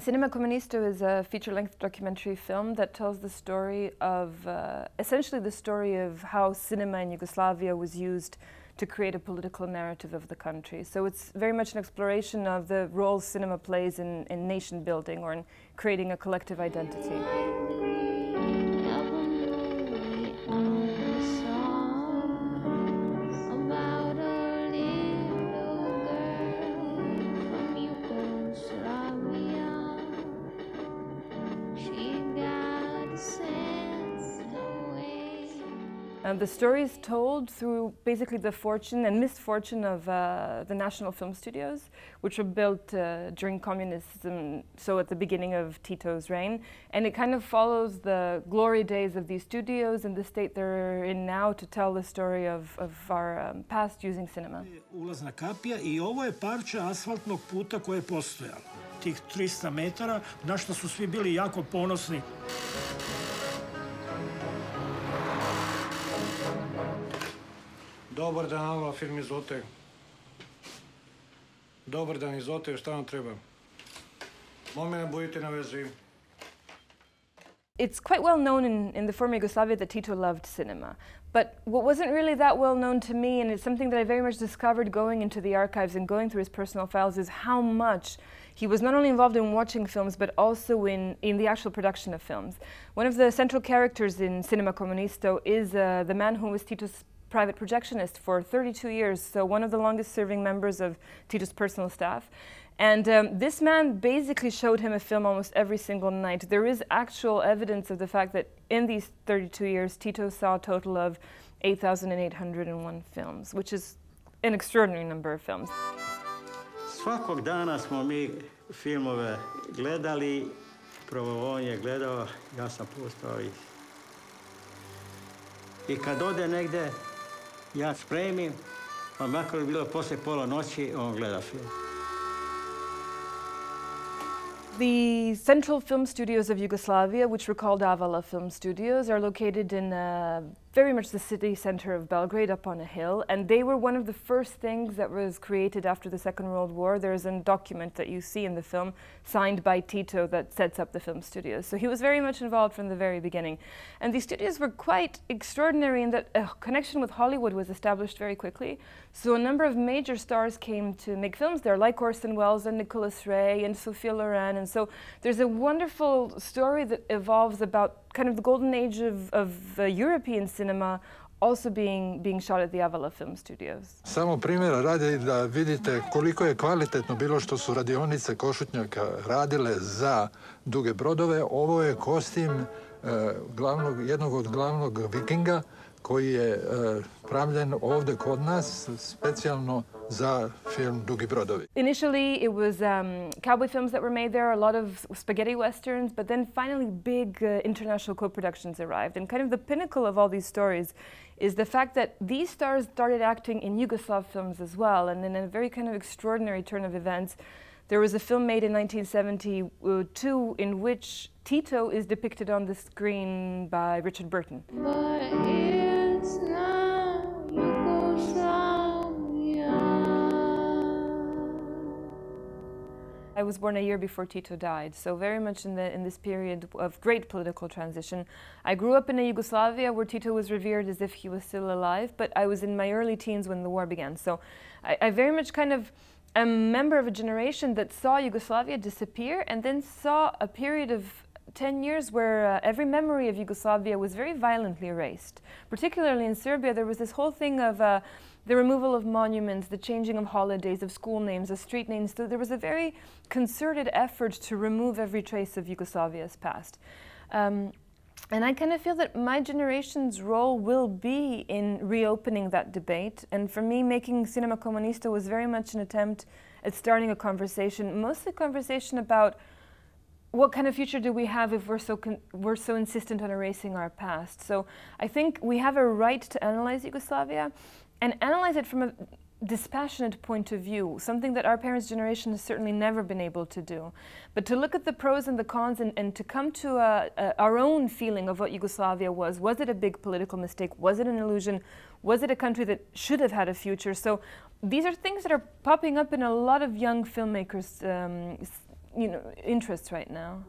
Cinema Komunisto is a feature-length documentary film that tells the story of, uh, essentially the story of how cinema in Yugoslavia was used to create a political narrative of the country. So it's very much an exploration of the role cinema plays in, in nation building or in creating a collective identity. The story is told through basically the fortune and misfortune of uh, the National Film Studios, which were built uh, during communism, so at the beginning of Tito's reign. And it kind of follows the glory days of these studios and the state they're in now to tell the story of, of our um, past using cinema. Kapija i ovo je asfaltnog puta je. Tih 300 metara, na što su svi bili jako ponosni. Dobar dan, Dobar dan iz Ote, šta vam treba? Momene, budite na vezi. It's quite well known in, in the former Yugoslavia that Tito loved cinema. But what wasn't really that well known to me, and it's something that I very much discovered going into the archives and going through his personal files, is how much he was not only involved in watching films, but also in, in the actual production of films. One of the central characters in Cinema Komunisto is uh, the man who was Tito's private projectionist for 32 years, so one of the longest serving members of Tito's personal staff. And um, this man basically showed him a film almost every single night. There is actual evidence of the fact that in these 32 years, Tito saw a total of 8,801 films, which is an extraordinary number of films. Svakog dana smo mi filmove gledali, prvo on je gledao, ja sam pustao ih. I kad ode negde, ja spremim, pa makar bi bilo pola noći, on gleda film. The central film studios of Yugoslavia, which were called Avala Film Studios, are located in uh, very much the city center of Belgrade up on a hill. And they were one of the first things that was created after the Second World War. There's a document that you see in the film signed by Tito that sets up the film studios. So he was very much involved from the very beginning. And these studios were quite extraordinary in that a connection with Hollywood was established very quickly. So a number of major stars came to make films there, like Orson Welles and Nicholas Ray and Sophia Loren. And so there's a wonderful story that evolves about kind of the golden age of, of uh, European cinema also being, being shot at the Avala Film Studios. Samo primjera radi da vidite koliko je kvalitetno bilo što su radionice Košutnjaka radile za duge brodove. Ovo je kostim e, glavnog, jednog od glavnog vikinga koji je pravljen ovdje kod nas specijalno za film Dugi brodovi. Initially it was um, cowboy films that were made there, a lot of spaghetti westerns, but then finally big uh, international co-productions arrived. And kind of the pinnacle of all these stories is the fact that these stars started acting in Yugoslav films as well. And in a very kind of extraordinary turn of events, there was a film made in 1972 in which Tito is depicted on the screen by Richard Burton. Was born a year before Tito died, so very much in, the, in this period of great political transition. I grew up in a Yugoslavia where Tito was revered as if he was still alive, but I was in my early teens when the war began. So I, I very much kind of am a member of a generation that saw Yugoslavia disappear and then saw a period of 10 years where uh, every memory of Yugoslavia was very violently erased. Particularly in Serbia, there was this whole thing of uh, the removal of monuments, the changing of holidays, of school names, of street names. So there was a very concerted effort to remove every trace of Yugoslavia's past. Um, and I kind of feel that my generation's role will be in reopening that debate. And for me, making Cinema Komunisto was very much an attempt at starting a conversation, mostly a conversation about what kind of future do we have if we're so we're so insistent on erasing our past? So I think we have a right to analyze Yugoslavia, and analyze it from a dispassionate point of view, something that our parents' generation has certainly never been able to do. But to look at the pros and the cons and, and to come to a, a, our own feeling of what Yugoslavia was. Was it a big political mistake? Was it an illusion? Was it a country that should have had a future? So these are things that are popping up in a lot of young filmmakers' um, you know, interests right now.